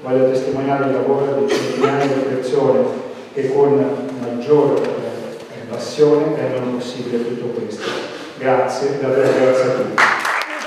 Voglio testimoniare il lavoro di centinaia di persone che con maggiore eh, passione rendono possibile tutto questo. Grazie, davvero grazie a tutti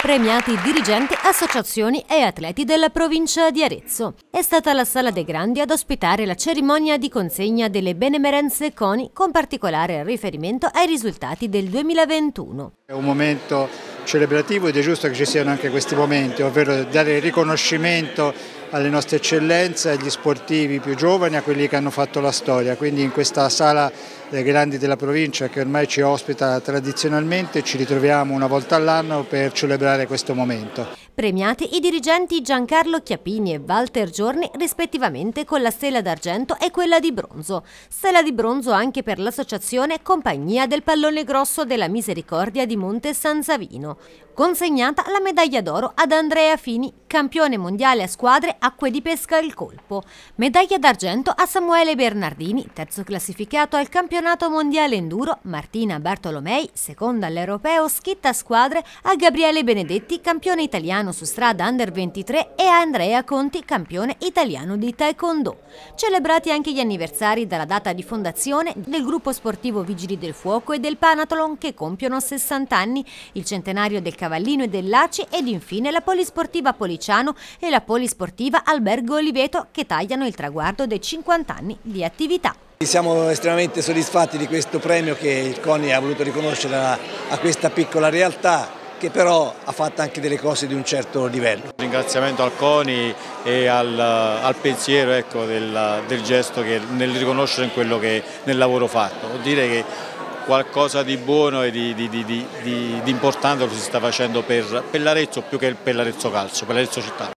premiati dirigenti, associazioni e atleti della provincia di Arezzo. È stata la Sala dei Grandi ad ospitare la cerimonia di consegna delle benemerenze CONI con particolare riferimento ai risultati del 2021. È un momento celebrativo ed è giusto che ci siano anche questi momenti, ovvero dare riconoscimento alle nostre eccellenze, agli sportivi più giovani, a quelli che hanno fatto la storia. Quindi in questa sala dei grandi della provincia che ormai ci ospita tradizionalmente ci ritroviamo una volta all'anno per celebrare questo momento. Premiati i dirigenti Giancarlo Chiappini e Walter Giorni rispettivamente con la stella d'argento e quella di bronzo. Stella di bronzo anche per l'associazione Compagnia del Pallone Grosso della Misericordia di Monte San Savino. Consegnata la medaglia d'oro ad Andrea Fini, campione mondiale a squadre acque di pesca al colpo. Medaglia d'argento a Samuele Bernardini, terzo classificato al campionato mondiale enduro, Martina Bartolomei, seconda all'europeo schitta squadre, a Gabriele Benedetti, campione italiano su strada under 23 e a Andrea Conti, campione italiano di taekwondo. Celebrati anche gli anniversari dalla data di fondazione del gruppo sportivo Vigili del Fuoco e del Panathlon che compiono 60 anni, il centenario del Cavallino e dell'Aci ed infine la Polisportiva Policiano e la Polisportiva Albergo Oliveto che tagliano il traguardo dei 50 anni di attività. Siamo estremamente soddisfatti di questo premio che il CONI ha voluto riconoscere a, a questa piccola realtà che però ha fatto anche delle cose di un certo livello. Un ringraziamento al CONI e al, al pensiero ecco, del, del, gesto che, nel riconoscere quello che nel lavoro fatto. Vuol dire che qualcosa di buono e di, di, di, di importante lo si sta facendo per, per l'Arezzo più che per l'Arezzo Calcio, per l'Arezzo Città.